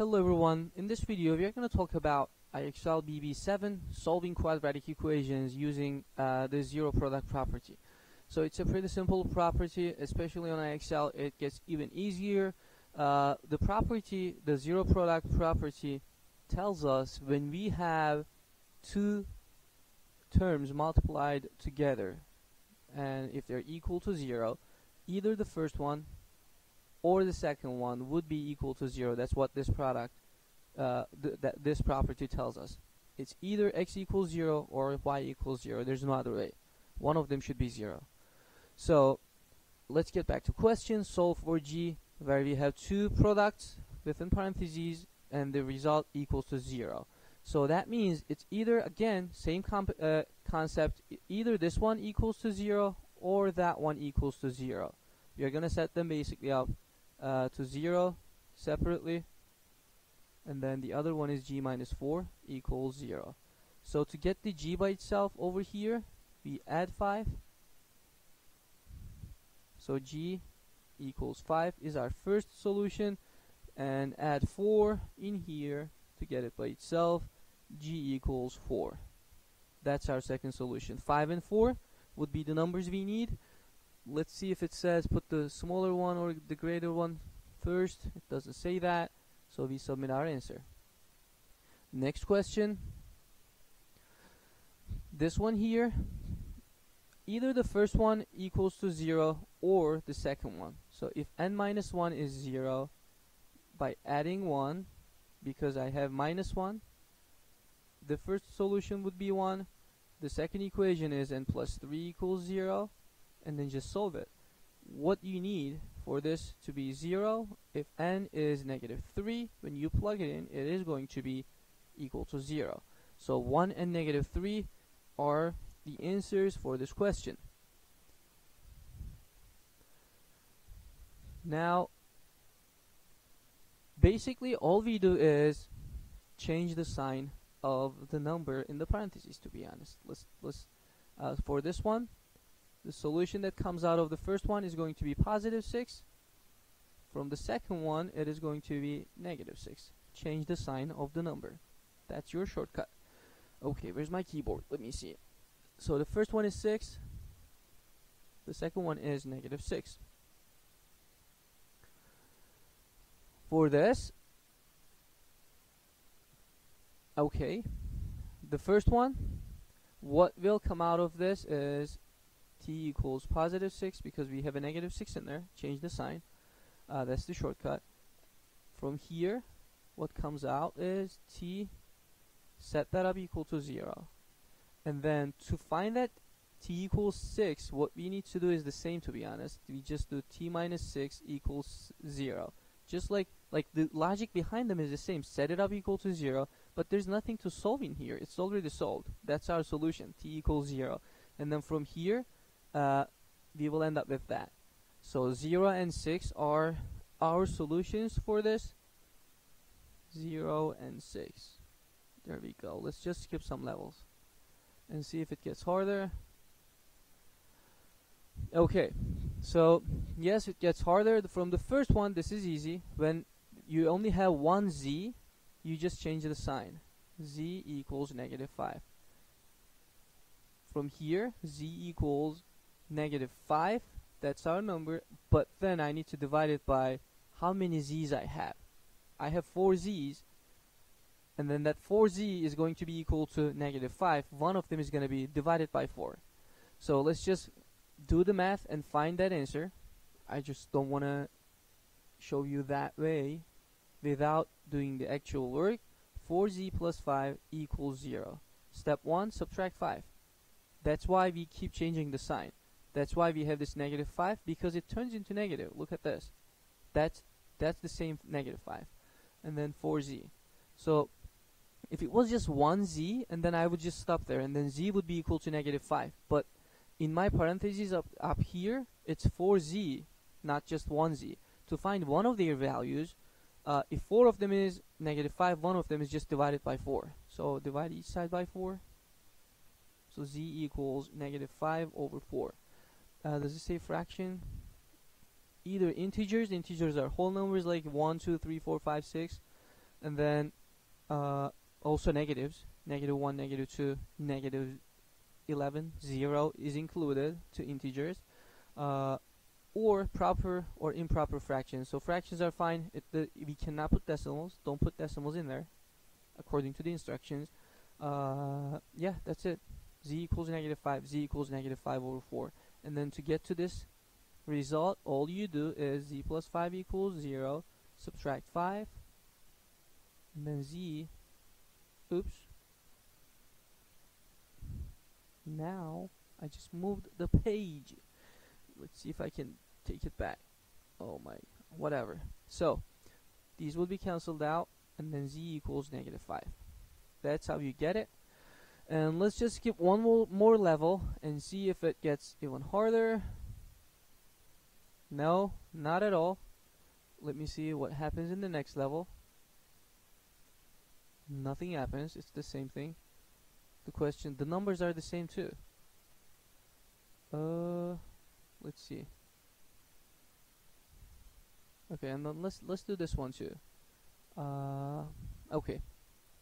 Hello everyone, in this video we are going to talk about IXL BB7 solving quadratic equations using uh, the zero product property. So it's a pretty simple property, especially on IXL it gets even easier. Uh, the property, the zero product property tells us when we have two terms multiplied together and if they're equal to zero, either the first one or the second one would be equal to zero. That's what this product, uh, th that this property tells us. It's either x equals zero or y equals zero. There's no other way. One of them should be zero. So let's get back to question. Solve for g where we have two products within parentheses and the result equals to zero. So that means it's either again same uh, concept. Either this one equals to zero or that one equals to zero. You're gonna set them basically up uh, to 0 separately and then the other one is g minus 4 equals 0 so to get the g by itself over here we add 5 so g equals 5 is our first solution and add 4 in here to get it by itself g equals 4 that's our second solution. 5 and 4 would be the numbers we need let's see if it says put the smaller one or the greater one first. It doesn't say that so we submit our answer. Next question. This one here either the first one equals to 0 or the second one. So if n minus 1 is 0 by adding 1 because I have minus 1 the first solution would be 1 the second equation is n plus 3 equals 0 and then just solve it. What you need for this to be 0, if n is negative 3, when you plug it in, it is going to be equal to 0. So 1 and negative 3 are the answers for this question. Now, basically all we do is change the sign of the number in the parentheses to be honest. Let's, let's uh, for this one, the solution that comes out of the first one is going to be positive 6. From the second one, it is going to be negative 6. Change the sign of the number. That's your shortcut. Okay, where's my keyboard? Let me see. So the first one is 6. The second one is negative 6. For this, okay, the first one, what will come out of this is t equals positive 6 because we have a negative 6 in there. Change the sign. Uh, that's the shortcut. From here, what comes out is t, set that up equal to 0. And then to find that t equals 6, what we need to do is the same to be honest. We just do t minus 6 equals 0. Just like, like the logic behind them is the same. Set it up equal to 0, but there's nothing to solve in here. It's already solved. That's our solution, t equals 0. And then from here, uh, we will end up with that. So 0 and 6 are our solutions for this. 0 and 6. There we go. Let's just skip some levels and see if it gets harder. Okay, so yes, it gets harder. From the first one, this is easy. When you only have one z, you just change the sign. z equals negative 5. From here, z equals negative 5 that's our number but then I need to divide it by how many z's I have. I have 4 z's and then that 4z is going to be equal to negative 5 one of them is going to be divided by 4 so let's just do the math and find that answer. I just don't want to show you that way without doing the actual work. 4z plus 5 equals 0 step 1 subtract 5 that's why we keep changing the sign that's why we have this negative 5 because it turns into negative. Look at this. That's that's the same negative 5. And then 4z. So if it was just 1z and then I would just stop there and then z would be equal to negative 5. But in my parentheses up, up here, it's 4z, not just 1z. To find one of their values, uh, if four of them is negative 5, one of them is just divided by 4. So divide each side by 4. So z equals negative 5 over 4 uh, does it say fraction? Either integers, integers are whole numbers like 1, 2, 3, 4, 5, 6. and then uh, also negatives. Negative 1 negative 2 negative 11 0 is included to integers uh, or proper or improper fractions. So fractions are fine. The, we cannot put decimals. Don't put decimals in there according to the instructions. Uh, yeah that's it. Z equals negative 5 z equals negative 5 over 4 and then to get to this result all you do is z plus 5 equals 0 subtract 5 and then z oops. Now I just moved the page. Let's see if I can take it back. Oh my whatever. So these will be cancelled out and then z equals negative 5 that's how you get it and let's just skip one more level and see if it gets even harder. No not at all. Let me see what happens in the next level. Nothing happens. It's the same thing. The question the numbers are the same too. Uh let's see. Okay and then let's let's do this one too. Uh okay.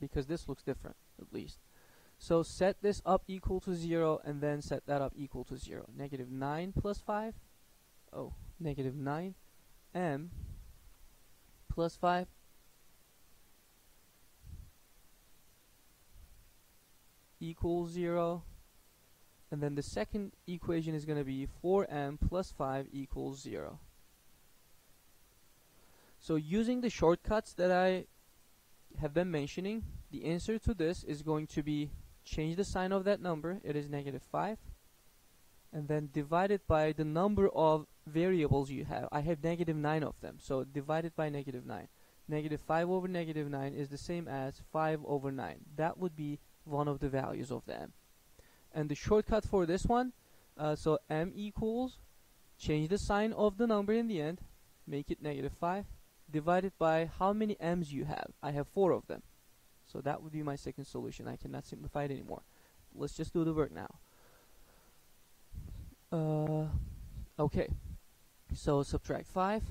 Because this looks different at least so set this up equal to 0 and then set that up equal to 0 negative 9 plus 5 oh negative 9 m plus 5 equals 0 and then the second equation is going to be 4m plus 5 equals 0 so using the shortcuts that I have been mentioning the answer to this is going to be change the sign of that number it is negative 5 and then divide it by the number of variables you have I have negative 9 of them so divide it by negative 9 negative 5 over negative 9 is the same as 5 over 9 that would be one of the values of the m. And the shortcut for this one, uh, so m equals, change the sign of the number in the end, make it negative 5, divided by how many m's you have. I have 4 of them. So that would be my second solution. I cannot simplify it anymore. Let's just do the work now. Uh, okay. So subtract 5.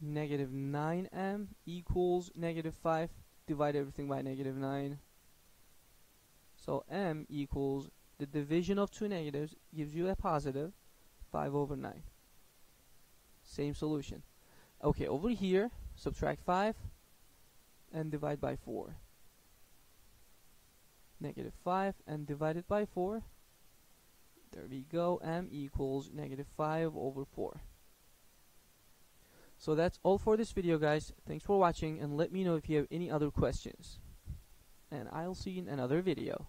Negative 9m equals negative 5 divide everything by negative 9. So m equals the division of two negatives gives you a positive 5 over 9. Same solution. Okay, over here, subtract 5 and divide by 4. Negative 5 and divide it by 4. There we go. m equals negative 5 over 4. So that's all for this video guys. Thanks for watching and let me know if you have any other questions. And I'll see you in another video.